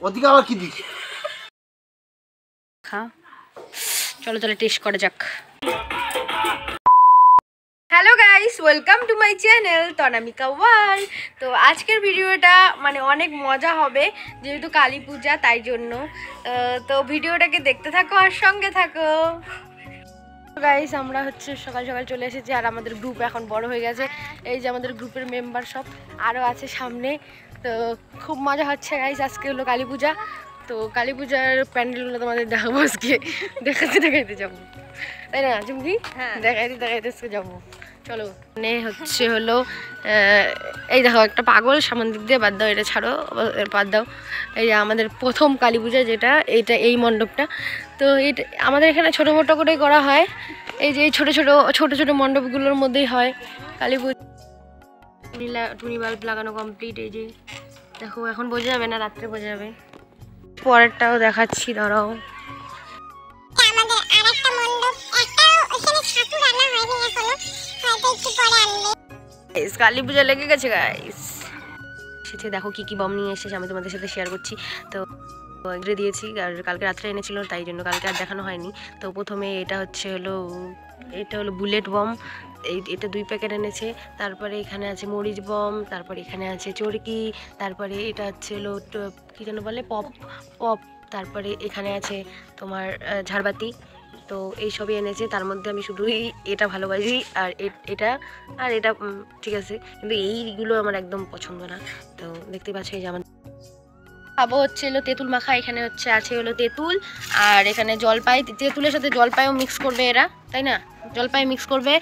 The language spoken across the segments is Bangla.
ওদিকে আবার কি দিস? খা চলো তাহলে টেস্ট করা যাক। Hello guys welcome to my channel Tanamika one তো আজকের ভিডিওটা মানে অনেক মজা হবে, যেহেতু কালী পূজা, তাই জন্য। তো ভিডিওটাকে দেখতে থাকো আর সঙ্গে থাকো। গাইস আমরা হচ্ছে সকাল সকাল চলে এসেছি আর আমাদের গ্রুপ এখন বড় হয়ে গেছে। এই যে আমাদের গ্রুপের মেম্বার সব আরও আছে সামনে। তো খুব মজা হচ্ছে গাইস আজকে হলো কালী পূজা। তো কালী পূজার প্যান্ডেলগুলো তোমাদের দেখাবো আজকে। দেখাতে দেখাইতে যাব। তাই না চুমকি হ্যাঁ। দেখাইতে দেখাইতে আজকে যাব। চলো মানে হচ্ছে হলো এই দেখো একটা পাগল সামন দিক দিয়ে বাদ দাও এটা ছাড়ো বাদ দাও। এই আমাদের প্রথম কালী পূজা যেটা এইটা এই মণ্ডপটা। তো এটা আমাদের এখানে ছোটো মোটো করেই করা হয়। এই যে এই ছোটো ছোটো ছোটো ছোটো মণ্ডপগুলোর মধ্যেই হয় কালী পুজো। টুনি টুনি বাল্ব লাগানো কমপ্লিট এই যে। দেখো এখন বোঝা যাবে না রাত্রে বোঝা যাবে। পরেরটাও দেখাচ্ছি গাইস কালী পূজা লেগে গেছে গাইস সেটি দেখো কি কি বম নিয়ে এসেছে আমি তোমাদের সাথে শেয়ার করছি। তো এগড়ে দিয়েছি আর কালকে রাত্রে এনেছিল, তাই জন্য কালকে আর দেখানো হয়নি। তো প্রথমে এটা হচ্ছে হলো, এটা হলো বুলেট বম, এই এটা দুই প্যাকেট এনেছে। তারপরে এখানে আছে মরিচ বম, তারপরে এখানে আছে চরকি, তারপরে এটা হচ্ছে হলো কি যেন বলে, পপ পপ, তারপরে এখানে আছে তোমার ঝাড়বাতি। তো এই সবই এনেছে, তার মধ্যে আমি শুধুই এটা ভালোবাসি আর এটা আর এটা ঠিক আছে। কিন্তু এইগুলো আমার একদম পছন্দ না। তো দেখতে পাচ্ছি যে আমার খাব হচ্ছে হলো তেঁতুল মাখা এখানে হচ্ছে আছে হলো তেঁতুল আর এখানে জলপাই তেঁতুলের সাথে জলপাইও মিক্স করবে এরা তাই না? জলপাই মিক্স করবে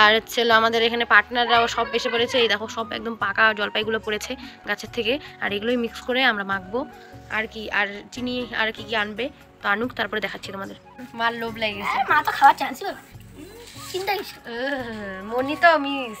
আর হচ্ছে হলো আমাদের এখানে পার্টনাররাও সব এসে পড়েছে এই দেখো সব একদম পাকা জলপাইগুলো পড়েছে গাছের থেকে আর এগুলোই মিক্স করে আমরা মাখবো। আর কি আর চিনি আর কি কি আনবে তো আনুক তারপরে দেখাচ্ছি তোমাদের। মার লোভ লেগে গেছে মা তো খাওয়ার চান্স চিন্তা মনি তো মিস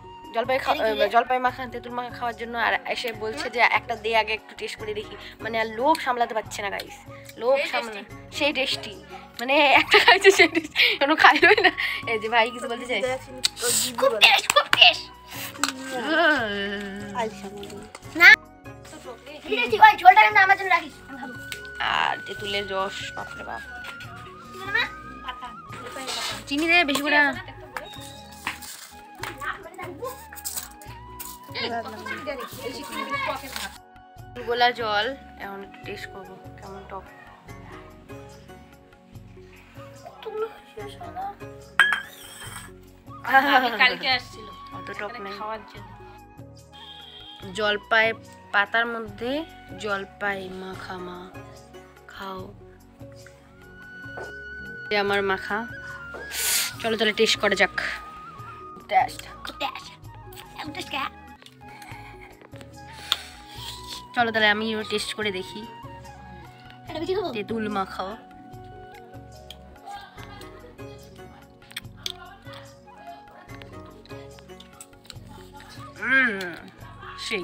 জলপাই জলপাই মাখা তেঁতুল মাখা খাওয়ার জন্য আর এসে বলছে যে একটা দে আগে একটু টেস্ট করে দেখি। মানে আর লোভ সামলাতে পারছে না গাইস লোভ সামলা সেই টেস্টি মানে একটা খাইছে সেই টেস্ট কোনো খাইলই না। এই যে ভাই কিছু বলতে চাই খুব টেস্ট খুব টেস্ট না। আর তেঁতুলের রস বাপরে বাপ। চিনি দে বেশি করে গোলা জল এখন টেস্ট করব কেমন টক জলপাই পাতার মধ্যে জলপাই মাখা মা খাও। আমার মাখা। চলো তাহলে টেস্ট করা যাক। টেস্ট টেস্ট চলো তাহলে আমি টেস্ট করে দেখি। তেঁতুল মাখাও। সেই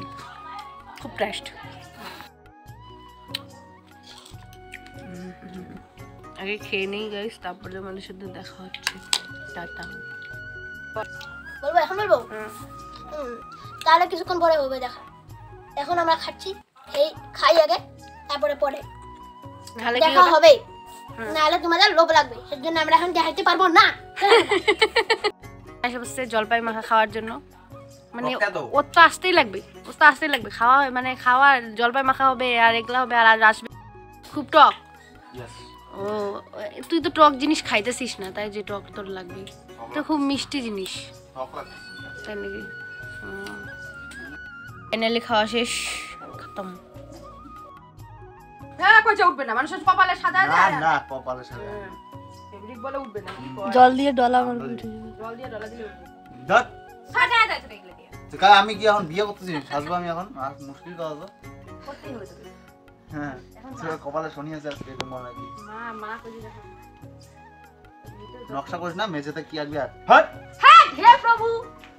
খুব টেস্ট আগে খেয়ে নেই গাইস তারপরে তোমাদের সাথে দেখা হচ্ছে। টাটা। বলব এখন বলব? তাহলে কিছুক্ষণ পরে হবে দেখা। এখন আমরা খাচ্ছি। এই খাই আগে তারপরে পরে। দেখা হবে? হবে নাহলে তোমাদের লোভ লাগবে সেজন্য আমরা এখন দেখাইতে পারব না। এসে জলপাই মাখা খাওয়ার জন্য। মানে ওর তো আসতেই লাগবে ওর তো আসতেই লাগবে। খাওয়া হয়- মানে খাওয়া জলপাই মাখা হবে আর এগুলা হবে আর আজ আসবে। খুব টক। ও তুই তো টক জিনিস খাইতেছিস না তাই যে টক তোর লাগবে। তো খুব মিষ্টি জিনিস। তাই নাকি? ফাইনালি খাওয়া শেষ। খতম। হ্যাঁ কইছে উঠবে না? মানুষের কপালে সাদা না না কপালের সাথে ফেব্রিক বলে উঠবে না। জল দিয়ে ডলা আমার জল দিয়ে ডলা দিলে উঠবে। ধর। সাদা দেয় তো এগুলো দিয়ে। তো কাল আমি কি এখন বিয়ে করতেছি? সাজবো আমি এখন? আর মুশকিল কথা তো করতেই হবে হ্যাঁ কপালে শনি আছে আজকে এরকম মনে হয় মা মা কইছে নকশা করিস না মেঝেতে কি আসবি আর। হ্যাঁ হে প্রভু!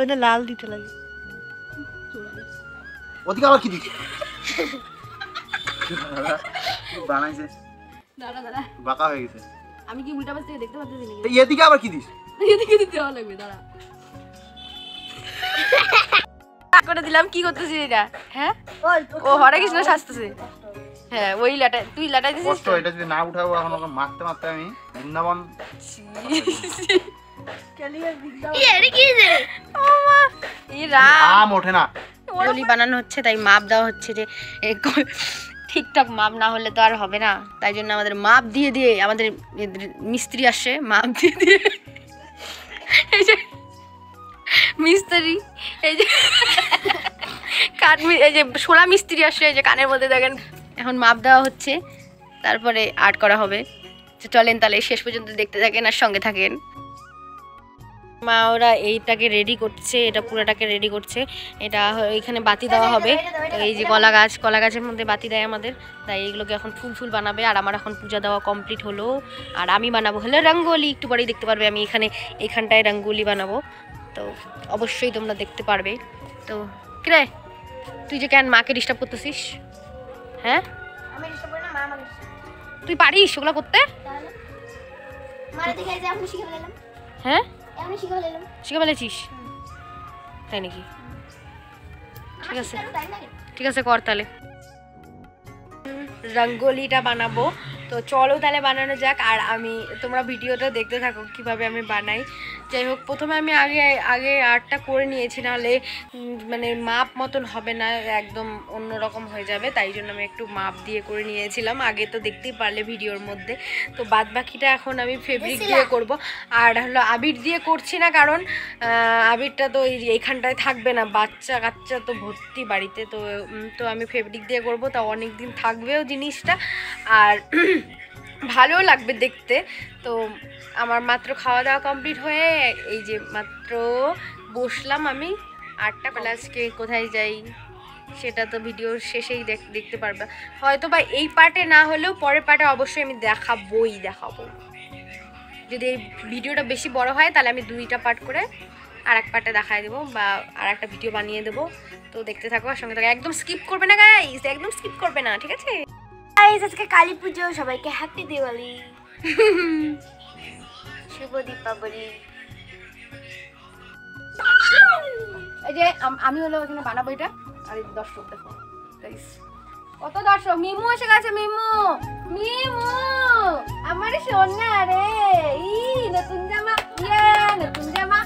ওটা লাল দিতে লাগে। ওদিকে আবার কি দিচ্ছে? বানাইছে। দাঁড়া দাঁড়া। বাঁকা হয়ে গেছে। আমি কি উল্টা পাশ থেকে দেখতে পাচ্ছি নাকি? এদিকে আবার কি দিস এদিকে দিতে লাগবে দাঁড়া। করে দিলাম কি করতেছিস এটা? হ্যাঁ? ও হরে কৃষ্ণ সাজতেছে। হ্যাঁ ওই লাটা তুই লাটাই দিছিস কষ্ট এটা যদি না উঠাবো এখন ওকে মারতে মারতে আমি বৃন্দাবন ইয়ে, তাই মাপ দেওয়া হচ্ছে যে ঠিকঠাক মাপ না হলে তো আর হবে না। তাই জন্য আমাদের মাপ দিয়ে দিয়ে আমাদের মিস্ত্রি আসে মাপ দিয়ে দিয়ে। মিস্ত্রি এই যে কান এই যে সোলা মিস্ত্রি আসে এই যে কানের মধ্যে দেখেন। এখন মাপ দেওয়া হচ্ছে তারপরে আর্ট করা হবে। চলেন তাহলে শেষ পর্যন্ত দেখতে থাকেন আর সঙ্গে থাকেন। মা ওরা এইটাকে রেডি করছে এটা পুরোটাকে রেডি করছে এটা এখানে বাতি দেওয়া হবে। এই যে কলা গাছ কলা গাছের মধ্যে বাতি দেয় আমাদের। তাই এগুলোকে এখন ফুল ফুল বানাবে আর আমার এখন পূজা দেওয়া কমপ্লিট হলো। আর আমি বানাবো হলো রঙ্গোলি একটু পরেই দেখতে পারবে আমি এখানে এখানটায় রঙ্গোলি বানাবো। তো অবশ্যই তোমরা দেখতে পারবে। তো কিরে তুই যে কেন মাকে ডিস্টার্ব করতেছিস? হ্যাঁ? তুই পারিস ওগুলো করতে? হ্যাঁ? এমনি শিখে ফেলাম শিখে ফেলেছিস? তাই নাকি? ঠিক আছে। ঠিক আছে কর তাহলে। রঙ্গোলিটা বানাবো। তো চলো তাহলে বানানো যাক আর আমি তোমরা ভিডিওটা দেখতে থাকো কীভাবে আমি বানাই। যাই হোক প্রথমে আমি আগে আগে আর্টটা করে নিয়েছি নাহলে মানে মাপ মতন হবে না একদম অন্যরকম হয়ে যাবে তাই জন্য আমি একটু মাপ দিয়ে করে নিয়েছিলাম। আগে তো দেখতেই পারলে ভিডিওর মধ্যে। তো বাদ বাকিটা এখন আমি ফেব্রিক দিয়ে করব। আর হলো আবির দিয়ে করছি না কারণ আবিরটা তো এই এইখানটায় থাকবে না বাচ্চা কাচ্চা তো ভর্তি বাড়িতে তো তো আমি ফেব্রিক দিয়ে করব তা অনেক দিন থাকবেও জিনিসটা। আর ভালোও লাগবে দেখতে। তো আমার মাত্র খাওয়া দাওয়া কমপ্লিট হয়ে এই যে মাত্র বসলাম আমি। আটটা আজকে কোথায় যাই সেটা তো ভিডিওর শেষেই দেখ- দেখতে পারবে। হয়তো বা এই পার্টে না হলেও পরের পার্টে অবশ্যই আমি দেখাবই, দেখাবো। যদি এই ভিডিওটা বেশি বড় হয় তাহলে আমি দুইটা পার্ট করে আর এক পার্টে দেখাই দেবো বা আর একটা ভিডিও বানিয়ে দেবো। তো দেখতে থাকো, আর সঙ্গে থাকো। একদম স্কিপ করবে না গাইস একদম স্কিপ করবে না, ঠিক আছে? আজকে কালী পুজো সবাইকে হ্যাপি দিওয়ালি শুভ দীপাবলি. এই যে আম- হলো এখানে বানাবো এটা। আর দর্শক দেখো। কত দর্শক। মিমু এসে গেছে মিমু। মিমু আমার সোনা রে। ই নতুন জামা। ইয়ে নতুন জামা।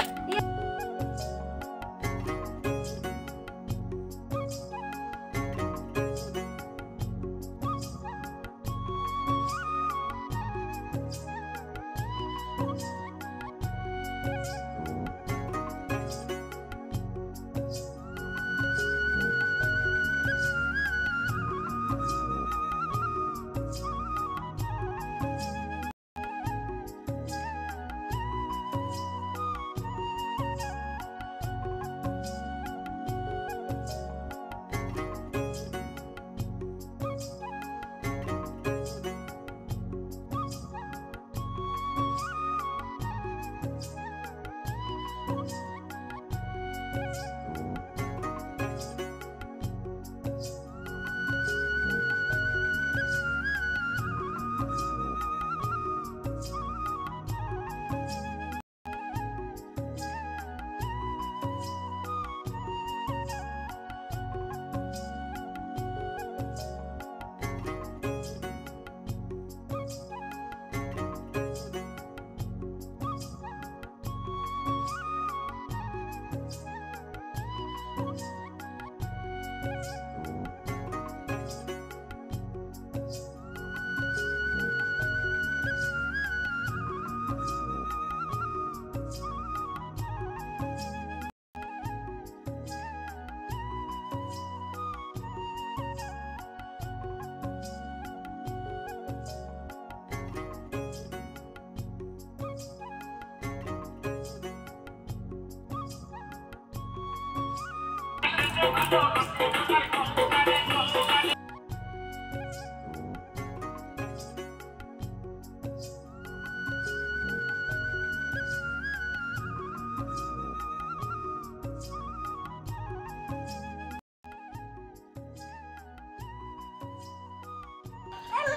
Oh my god, I'm so excited.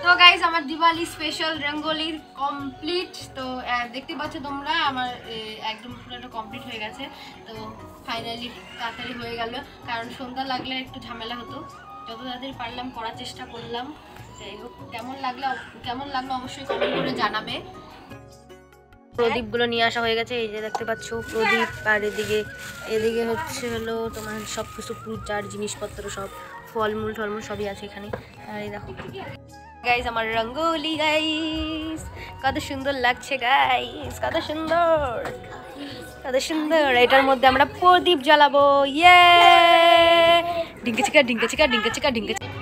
তো গাইজ আমার দিওয়ালি স্পেশাল রঙ্গোলি কমপ্লিট তো দেখতে পাচ্ছ তোমরা, আমার একদম পুরোটা কমপ্লিট হয়ে গেছে। তো ফাইনালি তাড়াতাড়ি হয়ে গেল, কারণ সন্ধ্যা লাগলে একটু ঝামেলা হতো। যত তাড়াতাড়ি পারলাম, করার চেষ্টা করলাম। কেমন লাগল কেমন লাগল অবশ্যই কমেন্ট করে জানাবে। প্রদীপগুলো নিয়ে আসা হয়ে গেছে, এই যে দেখতে পাচ্ছ প্রদীপ, আর এদিকে এদিকে হচ্ছে হলো তোমার সব কিছু পূজার জিনিসপত্র সব, ফলমূল, টলমূল সবই আছে এখানে। আর এই দেখো। গাইস আমার রঙ্গোলি গাইজ কত সুন্দর লাগছে গাইজ কত সুন্দর। কত সুন্দর। এটার মধ্যে আমরা প্রদীপ জ্বালাবো। ইয়ে ডিঙ্কে চিকা ডিঙ্কে চিকা ডিঙ্কে চিকা বসো বোন